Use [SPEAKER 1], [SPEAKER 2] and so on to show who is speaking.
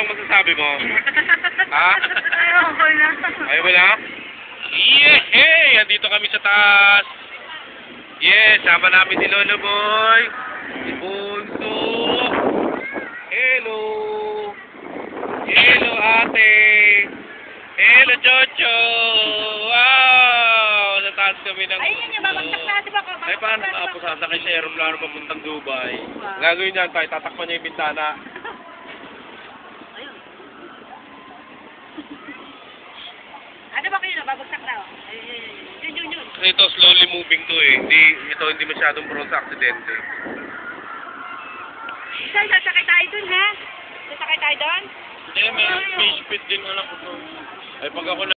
[SPEAKER 1] Anong masasabi mo? Ha?
[SPEAKER 2] Ayoko na.
[SPEAKER 1] Ayaw mo na? Yeah! Hey! Andito kami sa taas. Yes! Sama namin si Lolo Boy. Si Bunso. Hello! Hello, ate! Hello, Chocho! Wow! Sa taas kami ng...
[SPEAKER 2] Ay, yun yung babagsak na, di ba?
[SPEAKER 1] Ay, paano ka po sasakay sa aeroplano papuntang Dubai? Gagawin niyan, tayo, tatakpan niya yung bintana.
[SPEAKER 2] Ayun. Ano ba kayo na? Babagsak na. Ayun, yun, yun, yun.
[SPEAKER 1] Kasi ito, slowly moving to eh. Hindi, ito hindi masyadong prone sa aksidente.
[SPEAKER 2] Isa, sasakay tayo dun, ha? Sasakay tayo dun?
[SPEAKER 1] Hindi, may fish pit din alam ko to. Ay, pag ako